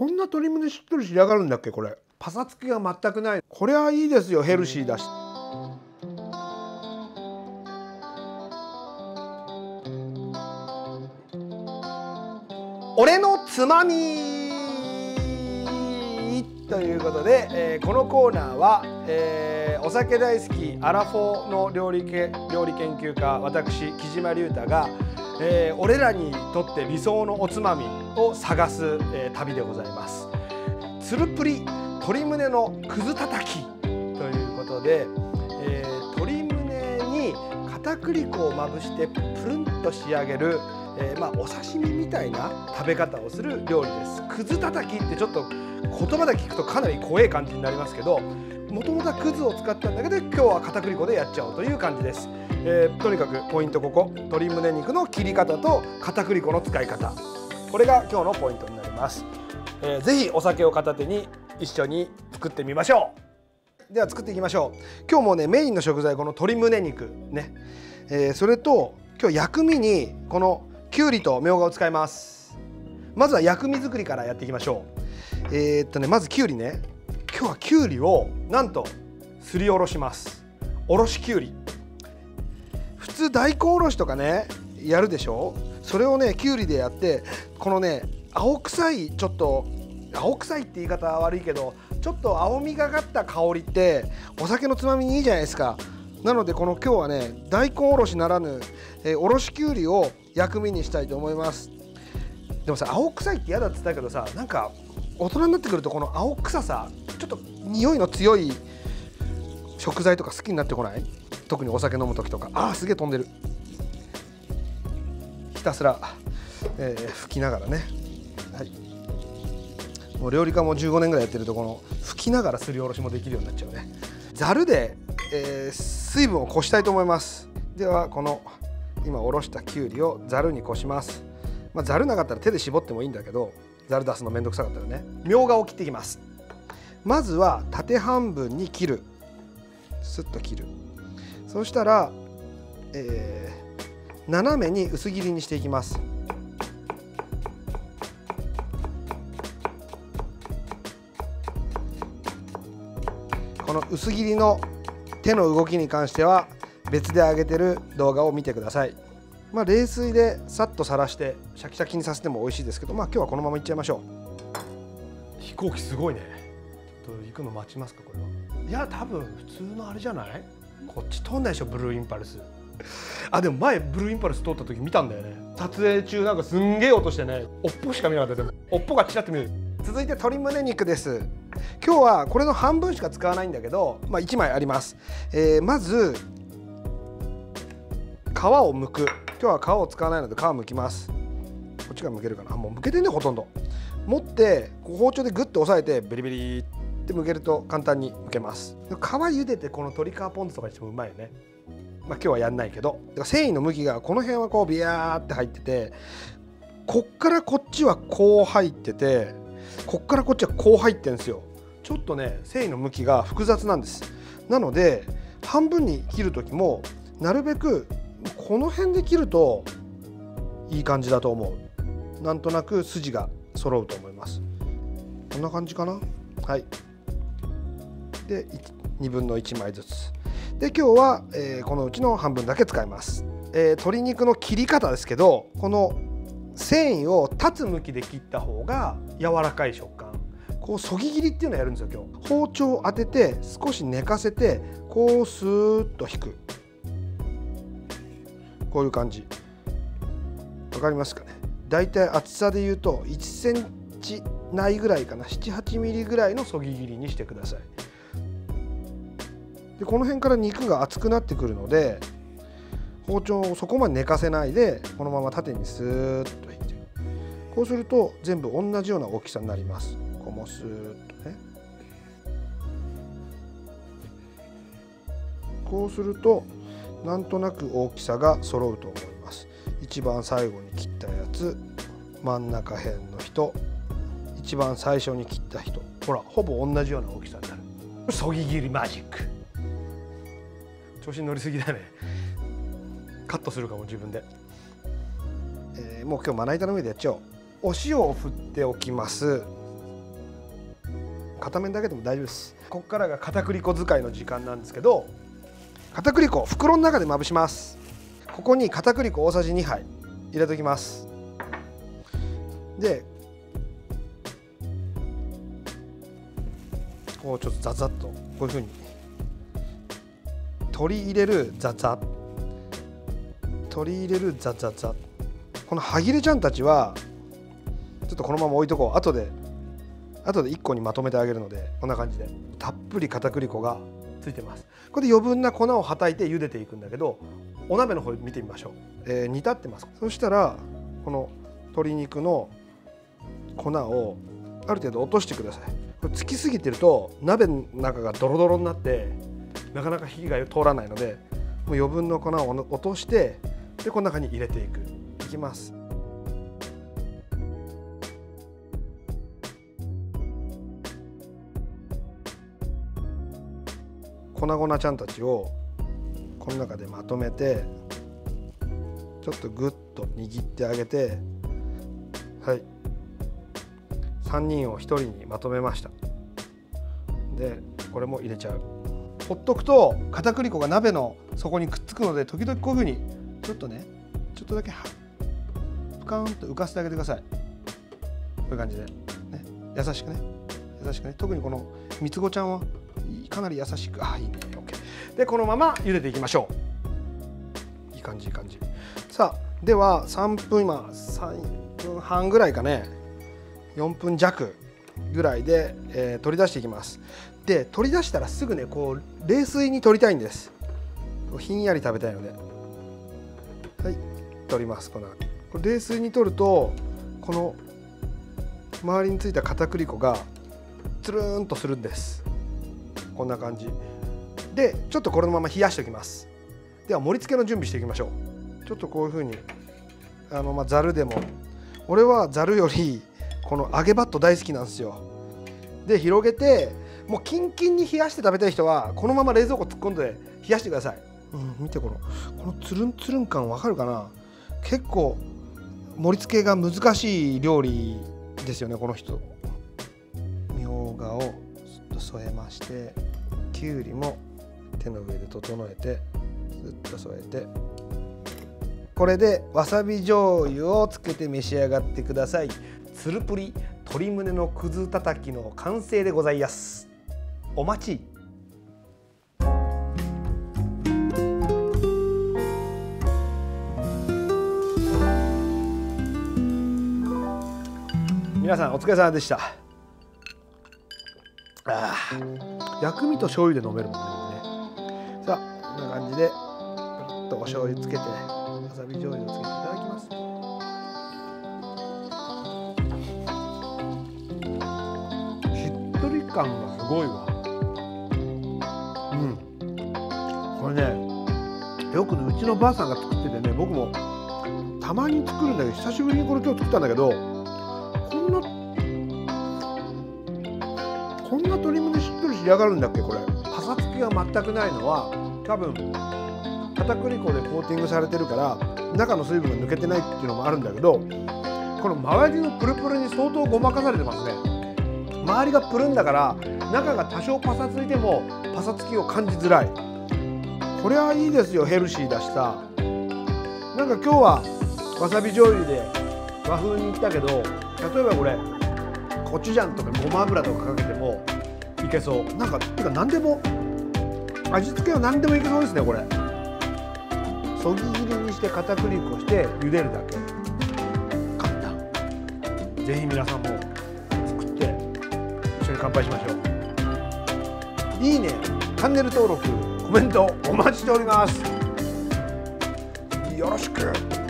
こんな鶏胸しっとり仕上がるんだっけ？これ。パサつきが全くない。これはいいですよ。ヘルシーだし。俺のつまみということで、えー、このコーナーは、えー、お酒大好きアラフォーの料理系料理研究家私木島隆太が、えー、俺らにとって理想のおつまみを探す、えー、旅でございます。つるぷり鶏胸のくずたたきということで、えー、鶏胸に片栗粉をまぶしてプルンと仕上げるえー、まあ、お刺身みたいな食べ方をする料理ですくずたたきってちょっと言葉で聞くとかなり怖い感じになりますけどもともとはくずを使ったんだけど今日は片栗粉でやっちゃおうという感じです、えー、とにかくポイントここ鶏胸肉の切り方と片栗粉の使い方。これが今日のポイントになります、えー、ぜひお酒を片手に一緒に作ってみましょう。では作っていきましょう。今日もねメインの食材この鶏胸肉ね、えー、それと今日薬味にこのきゅうりとみょうがを使います。まずは薬味作りからやっていきましょう。えー、っとねまずきゅうりね。今日はきゅうりをなんとすりおろします。おろしきゅうり通大根おろしとかねやるでしょ？それをねきゅうりでやってこのね青臭いちょっと青臭いって言い方は悪いけどちょっと青みがかった香りってお酒のつまみにいいじゃないですか。なのでこの今日はね大根おろしならぬ、えー、おろしきゅうりを薬味にしたいと思います。でもさ青臭いって嫌だって言ったけどさなんか大人になってくるとこの青臭さちょっと匂いの強い食材とか好きになってこない？特にお酒飲む時とかあーすげえ飛んでる。ひたすら、えー、吹きながらね。はい。もう料理家も15年ぐらいやってるとこの吹きながらすりおろしもできるようになっちゃうね。ざるで、えー、水分をこしたいと思います。ではこの今おろしたきゅうりをざるにこします。まあ、ざるなかったら手で絞ってもいいんだけどざる出すのめんどくさかったらねみょうがを切っていきます。まずは縦半分に切る。スッと切る。そうしたら、えー、斜めに薄切りにしていきます。この薄切りの手の動きに関しては別で上げてる動画を見てください。まあ、冷水でさっとさらしてシャキシャキにさせても美味しいですけど、まあ、今日はこのままいっちゃいましょう。飛行機すごいね。ちょっと行くの待ちますかこれは。いや多分普通のあれじゃない？こっち通んないでしょブルーインパルス。あでも前ブルーインパルス通った時見たんだよね。撮影中なんかすんげえ音してね。おっぽしか見なかったでもおっぽがちらって見える。続いて鶏胸肉です。今日はこれの半分しか使わないんだけど、まあ、1枚あります、えー、まず皮を剥く。今日は皮を使わないので皮剥きます。こっちが剥けるかな。もう剥けてんねほとんど。持って包丁でグッと押さえてベリベリって剥けると簡単に剥けます。皮茹でてこの鶏皮ポン酢とかにしてもうまいよね。まあ、今日はやんないけど。繊維の向きがこの辺はこうビヤーって入っててこっからこっちはこう入っててこっからこっちはこう入ってんですよ。ちょっとね繊維の向きが複雑なんです。なので半分に切る時もなるべくこの辺で切るといい感じだと思う。なんとなく筋が揃うと思います。こんな感じかな？はい。で2分の1枚ずつ。で今日は、えー、このうちの半分だけ使います、えー、鶏肉の切り方ですけどこの繊維を立つ向きで切った方が柔らかい食感。こうそぎ切りっていうのをやるんですよ今日。包丁を当てて少し寝かせてこうスーッと引く。こういう感じ。わかりますかね？だいたい厚さで言うと1センチないぐらいかな。78ミリぐらいのそぎ切りにしてください。でこの辺から肉が厚くなってくるので包丁をそこまで寝かせないでこのまま縦にスーッと引いて。こうすると全部同じような大きさになります。ここもスーッとね。こうするとなんとなく大きさが揃うと思います。一番最後に切ったやつ真ん中辺の人。一番最初に切った人。ほらほぼ同じような大きさになる。そぎ切りマジック。調子に乗りすぎだね。カットするかも自分で、えー、もう今日まな板の上でやっちゃおう。お塩を振っておきます。片面だけでも大丈夫です。ここからが片栗粉使いの時間なんですけど片栗粉袋の中でまぶします。ここに片栗粉大さじ2杯入れときます。でこうちょっとザザッとこういうふうに取り入れるザザ。取り入れるザザザ。この歯切れちゃんたちはちょっとこのまま置いとこう。後で後で1個にまとめてあげるのでこんな感じで。たっぷり片栗粉がついてます。これで余分な粉をはたいて茹でていくんだけどお鍋の方見てみましょう、えー、煮立ってます。そしたらこの鶏肉の粉をある程度落としてください。これつきすぎてると鍋の中がドロドロになってなかなか火が通らないのでもう余分な粉を落としてでこの中に入れていく。いきます。粉々ちゃんたちをこの中でまとめてちょっとグッと握ってあげてはい。3人を1人にまとめました。でこれも入れちゃう。ほっとくと片栗粉が鍋の底にくっつくので時々こういうふうにちょっとねちょっとだけプカーンと浮かせてあげてください。こういう感じで、ね、優しくね。優しくね。特にこの三つ子ちゃんはかなり優しくあいいね。OK でこのまま茹でていきましょう。いい感じいい感じ。さあでは3分今3分半ぐらいかね。4分弱ぐらいで、えー、取り出していきます。で取り出したらすぐねこう冷水に取りたいんです。ひんやり食べたいので。はい取りますこのこれ冷水に取るとこの周りについた片栗粉がつるんとするんです。こんな感じ。でちょっとこのまま冷やしておきます。では盛り付けの準備していきましょう。ちょっとこういう風にあのまあざるでも。俺はざるよりこの揚げバット大好きなんですよ。で広げてもうキンキンに冷やして食べたい人はこのまま冷蔵庫突っ込んで冷やしてください、うん、見てこのこのつるんつるん感わかるかな？結構盛り付けが難しい料理ですよねこの人。みょうがをっと添えましてきゅうりも手の上で整えてずっと添えて。これでわさび醤油をつけて召し上がってください。つるぷり鶏胸のくずたたきの完成でございます。お待ち。皆さんお疲れ様でした。あ薬味と醤油で飲めるもんね。さあこんな感じでちょっとお醤油つけてわさび醤油をつけていただきます。しっとり感がすごいわ。よくうちのばあさんが作っててね僕もたまに作るんだけど久しぶりにこれ今日作ったんだけどこんなこんな鶏胸しっとり仕上がるんだっけこれ。パサつきが全くないのは多分片栗粉でコーティングされてるから中の水分が抜けてないっていうのもあるんだけどこの周りのプルプルに相当ごまかされてますね。周りがプルンだから中が多少パサついてもパサつきを感じづらい。これはいいですよヘルシーだしさ。なんか今日はわさび醤油で和風にいったけど例えばこれコチュジャンとかごま油とかかけてもいけそう。なんかてか何でも味付けは何でもいけそうですねこれ。そぎ切りにして片栗粉して茹でるだけ。簡単。ぜひ皆さんも作って一緒に乾杯しましょう。いいね。チャンネル登録。コメントお待ちしております。よろしく。